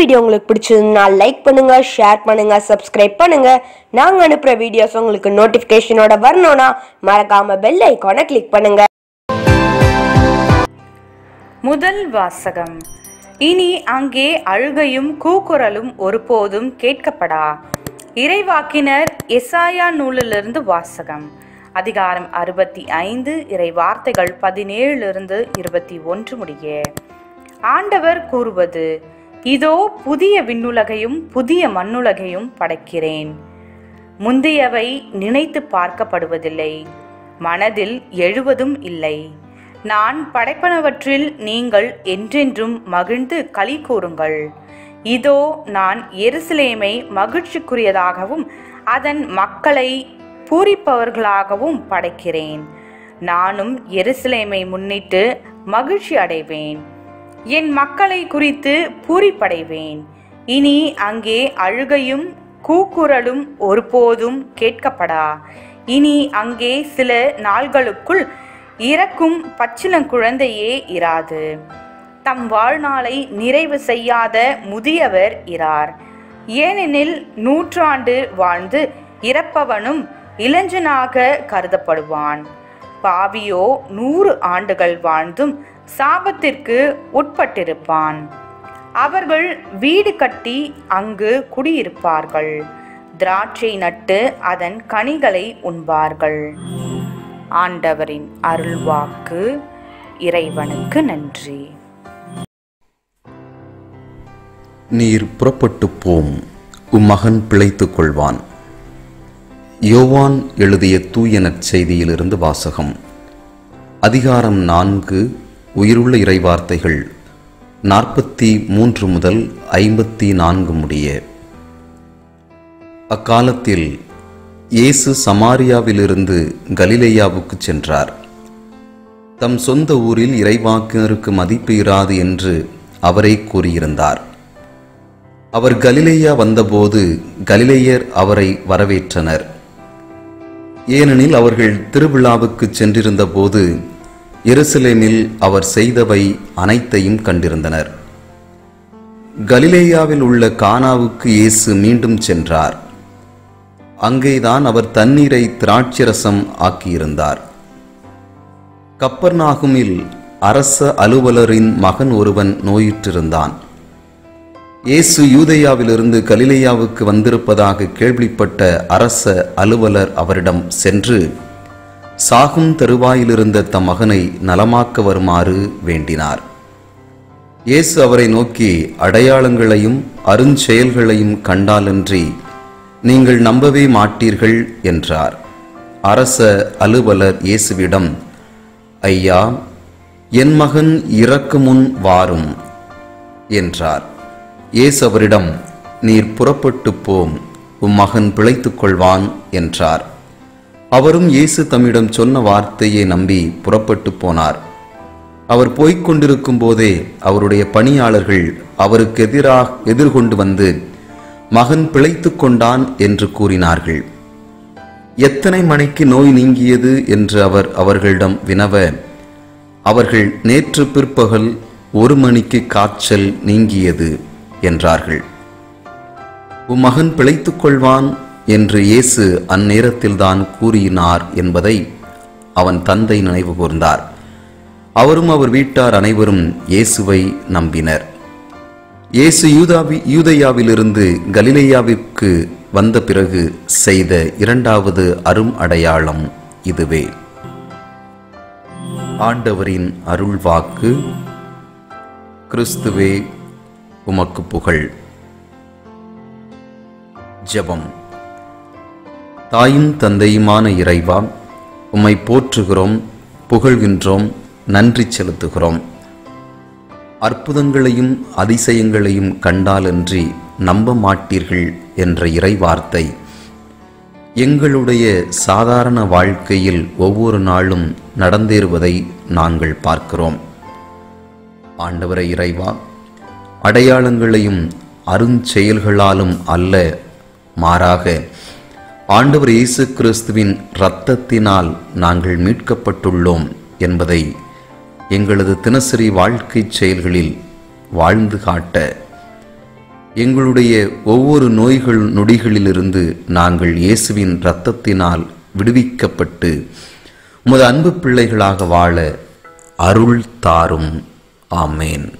Video உங்களுக்கு பிடிச்சதுன்னா like பண்ணுங்க ஷேர் பண்ணுங்க சப்ஸ்கிரைப் பண்ணுங்க. நாங்கள் அனுப்புற வீடியோஸ் உங்களுக்கு நோட்டிபிகேஷனோட வரணும்னா மறக்காம பெல் ஐகானை கிளிக் பண்ணுங்க. முதல் வாசகம். இனி அங்கே அழுகையும் கூக்குரலும் ஒருபோதும் கேட்கப்படா. இறைவாக்கினர் எசாயா நூலிலிருந்து வாசகம். அதிகாரம் அறுபத்தி ஐந்து இறை வார்த்தைகள் பதினேழிலிருந்து இருபத்தி ஒன்று முடிய. ஆண்டவர் கூறுவது இதோ புதிய விண்ணுலகையும் புதிய மண்ணுலகையும் படைக்கிறேன். முந்தையவை நினைத்து பார்க்கப்படுவதில்லை. மனதில் எழுவதும் இல்லை. நான் படைப்பனவற்றில் நீங்கள் என்றென்றும் மகிழ்ந்து களி கூறுங்கள். இதோ நான் எருசலேமை மகிழ்ச்சிக்குரியதாகவும் அதன் மக்களை பூரிப்பவர்களாகவும் படைக்கிறேன். நானும் எருசலேமை முன்னிட்டு மகிழ்ச்சி அடைவேன் என் மக்களை குறித்து பூரிப்படைவேன். இனி அங்கே அழுகையும் கூக்குரலும் ஒருபோதும் கேட்கப்படா. இனி அங்கே சில நாள்களுக்குள் இறக்கும் பச்சிளங்குழந்தையே இராது. தம் வாழ்நாளை நிறைவு செய்யாத முதியவர் இரார். ஏனெனில் நூற்றாண்டு வாழ்ந்து இறப்பவனும் இளைஞனாக கருதப்படுவான். பாவியோ நூறு ஆண்டுகள் வாழ்ந்தும் சாபத்திற்கு உட்பட்டிருப்பான். அவர்கள் வீடு கட்டி அங்கு குடியிருப்பார்கள். திராட்சை நட்டு அதன் கனிகளை உண்பார்கள். ஆண்டவரின் அருள்வாக்கு இறைவனுக்கு நன்றி. நீர் புறப்பட்டு போம். உம் மகன் பிழைத்துக் கொள்வான். யோவான் எழுதிய தூய நற்செய்தியிலிருந்து வாசகம். அதிகாரம் நான்கு உயிருள்ள இறைவார்த்தைகள் நாற்பத்தி மூன்று முதல் ஐம்பத்தி நான்கு முடிய. அக்காலத்தில் இயேசு சமாரியாவிலிருந்து கலிலேயாவுக்கு சென்றார். தம் சொந்த ஊரில் இறைவாக்கினருக்கு மதிப்பு இராது என்று அவரே கூறியிருந்தார். அவர் கலிலேயா வந்தபோது கலிலேயர் அவரை வரவேற்றனர். ஏனெனில் அவர்கள் திருவிழாவுக்கு சென்றிருந்த போது எருசலேமில் அவர் செய்தவை அனைத்தையும் கண்டிருந்தனர். கலிலேயாவில் உள்ள கானாவுக்கு இயேசு மீண்டும் சென்றார். அங்கேதான் அவர் தண்ணீரை திராட்சரசம் ஆக்கியிருந்தார். கப்பர்நாகுமில் அரச அலுவலரின் மகன் ஒருவன் நோயிற்றிருந்தான். இயேசு யூதையாவிலிருந்து கலிலேயாவுக்கு வந்திருப்பதாக கேள்விப்பட்ட அரச அலுவலர் அவரிடம் சென்று சாகும் தருவாயிலிருந்த தம் மகனை நலமாக்க வருமாறு வேண்டினார். இயேசு அவரை நோக்கி அடையாளங்களையும் அருஞ்செயல்களையும் கண்டாலன்றி நீங்கள் நம்பவே மாட்டீர்கள் என்றார். அரச அலுவலர் இயேசுவிடம் ஐயா என் மகன் இறக்கு முன் வாரும் என்றார். இயேசு அவரிடம் நீர் புறப்பட்டு போம் உம் மகன் பிழைத்துக் கொள்வான் என்றார். அவரும் இயேசு தம்மிடம் சொன்ன வார்த்தையை நம்பி புறப்பட்டு போனார். அவர் போய்க் கொண்டிருக்கும் போதே அவருடைய பணியாளர்கள் அவருக்கு எதிராக எதிர்கொண்டு வந்து மகன் பிழைத்து கொண்டான் என்று கூறினார்கள். எத்தனை மணிக்கு நோய் நீங்கியது? என்று அவர் அவர்களிடம் வினவ அவர்கள் நேற்று பிற்பகல் ஒரு மணிக்கு காய்ச்சல் நீங்கியது. என்றார்கள். உம்மகன் பிழைத்துக் கொள்வான் என்று இயேசு அந்நேரத்தில்தான் கூறினார் என்பதை அவன் தந்தை நினைவு கூர்ந்தார். அவரும் அவர் வீட்டார் அனைவரும் இயேசுவை நம்பினர். இயேசு யூதாவி யூதையாவிலிருந்து கலிலேயாவிற்கு வந்த பிறகு செய்த இரண்டாவது அரும் அடையாளம் இதுவே. ஆண்டவரின் அருள்வாக்கு கிறிஸ்துவே உமக்கு புகழ். ஜெபம். தாயும் தந்தையுமான இறைவா உம்மை போற்றுகிறோம் புகழ்கின்றோம் நன்றி செலுத்துகிறோம். அற்புதங்களையும் அதிசயங்களையும் கண்டாலன்றி நம்ப மாட்டீர்கள் என்ற இறைவார்த்தை. எங்களுடைய சாதாரண வாழ்க்கையில் ஒவ்வொரு நாளும் நடந்தேறுவதை நாங்கள் பார்க்கிறோம். ஆண்டவரை இறைவா அடையாளங்களையும் அருஞ்செயல்களாலும் அல்ல மாறாக ஆண்டவர் இயேசு கிறிஸ்துவின் இரத்தத்தினால் நாங்கள் மீட்கப்பட்டுள்ளோம் என்பதை எங்களது தினசரி வாழ்க்கை செயல்களில் வாழ்ந்து காட்ட எங்களுடைய ஒவ்வொரு நோய்கள் நொடிகளிலிருந்து நாங்கள் இயேசுவின் இரத்தத்தினால் விடுவிக்கப்பட்டு உமது அன்பு பிள்ளைகளாக வாழ அருள் தாரும். ஆமேன்.